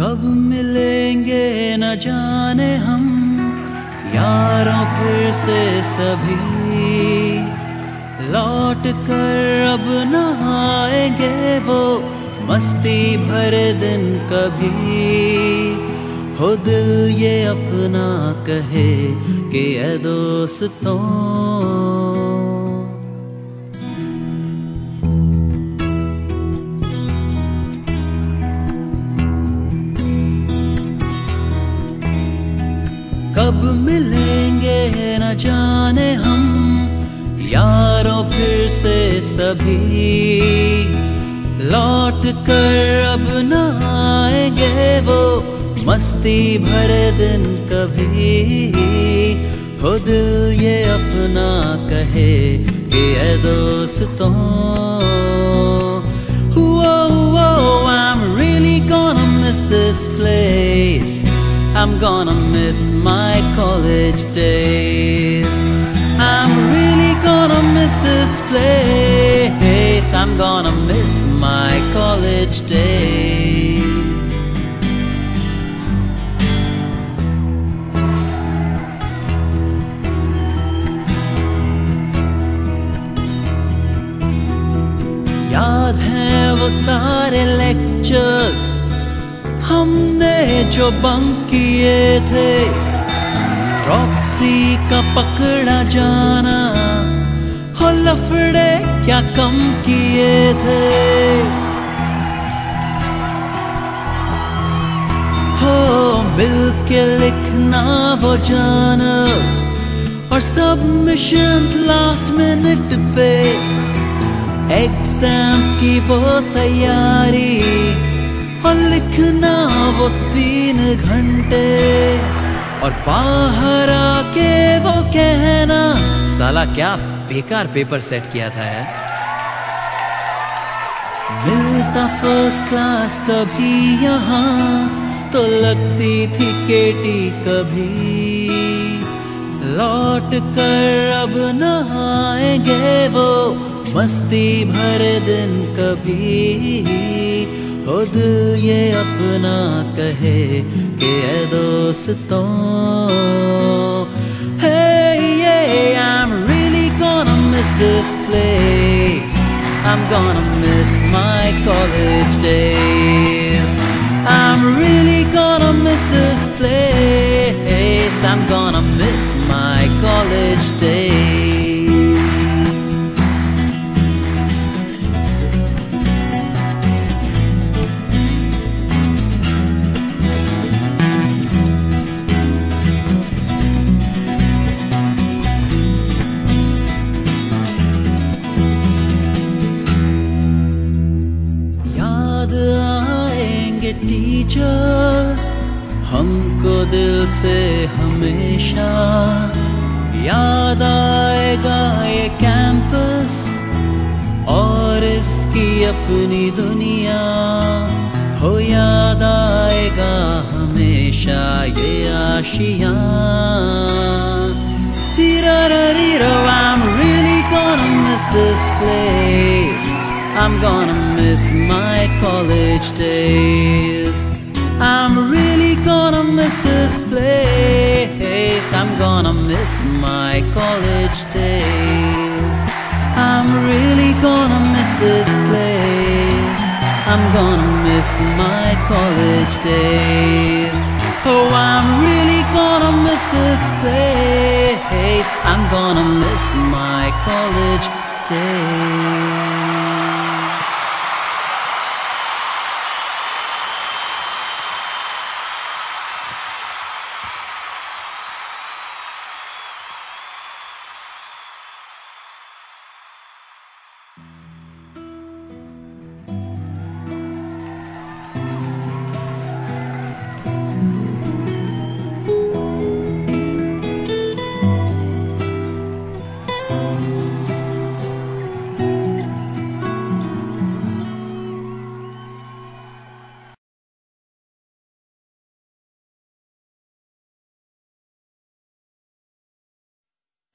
कब मिलेंगे न जाने हम, यारों फिर से सभी। लौट कर अब न आएँगे वो, मस्ती भरे दिन कभी। हो दिल ये अपना कहे कि ए दोस्तों। कब मिलेंगे न जाने हम, यारों फिर से सभी। लौट कर अब न आएँगे वो, मस्ती भरे दिन कभी। दिल ये अपना कहे कि ए दोस्तों miss this place. I'm gonna miss my college days. I'm really gonna miss this place. I'm gonna miss my college days. याद है वो सारे लेक्चर्स हमने जो बंक किए थे रॉक्सी का पकड़ा जाना हो लफड़े क्या कम किए थे। हो, मिल के लिखना वो जर्नल्स और सब सबमिशंस लास्ट मिनट पे एग्ज़ाम्स की वो तैयारी। और लिखना वो तीन घंटे। और बाहर आके वो कहना, साला, क्या बेकार पेपर सेट किया था यार? मिलता फ़र्स्ट क्लास कभी यहाँ तो लगती थी केटी कभी। लौट कर अब न आएँगे वो, मस्ती भरे दिन कभी। हो दिल ये अपना कहे कि ए दोस्तों Hey, yeah, I'm really gonna miss this place I'm gonna miss my college days I'm really gonna से हमेशा याद आएगा ये कैंपस और इसकी अपनी दुनिया हो याद आएगा हमेशा ये Asia Tirarariro, I'm really gonna miss this place I'm gonna miss my college days. Gonna miss my college days. I'm really gonna miss this place. I'm gonna miss my college days. Oh, I'm really gonna miss this place. I'm gonna miss my college days.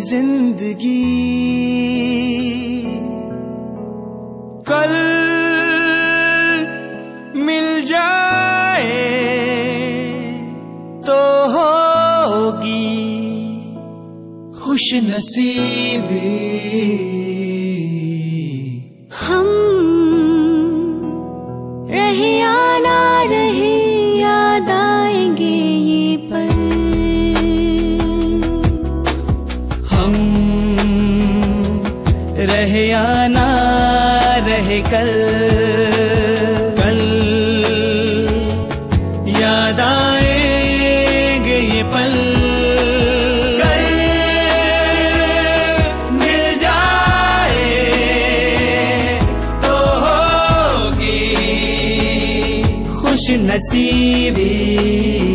ज़िंदगी। कल मिल जाए तो होगी खुश नसीबी recibir.